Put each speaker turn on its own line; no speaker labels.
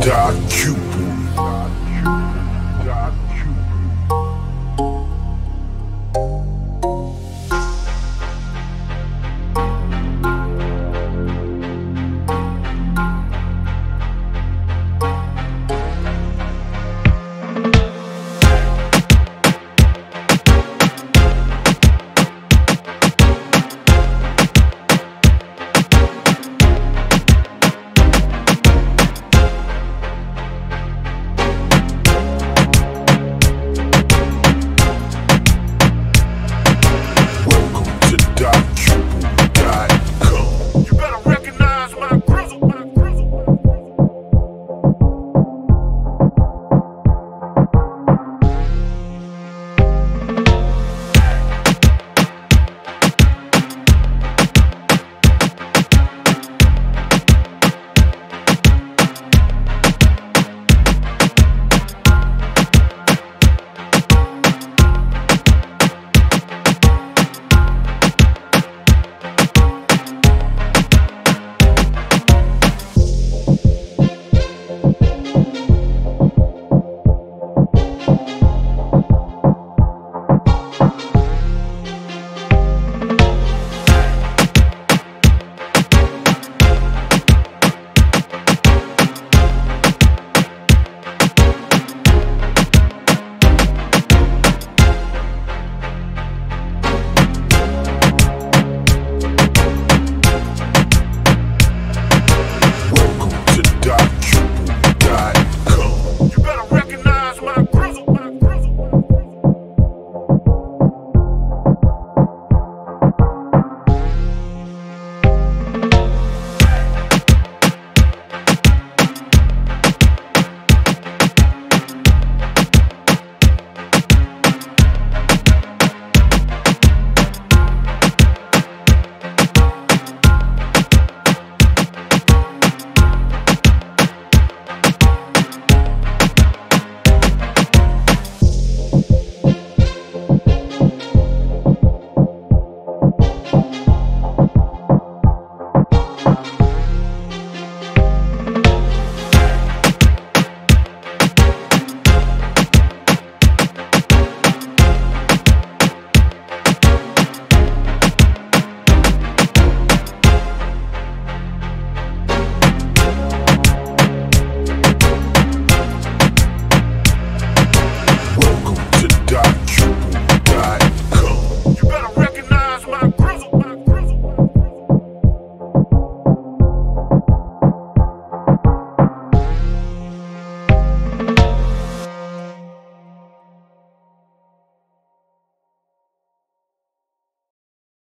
Dark Cupid.